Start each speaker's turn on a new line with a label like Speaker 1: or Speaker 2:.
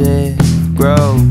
Speaker 1: Grow.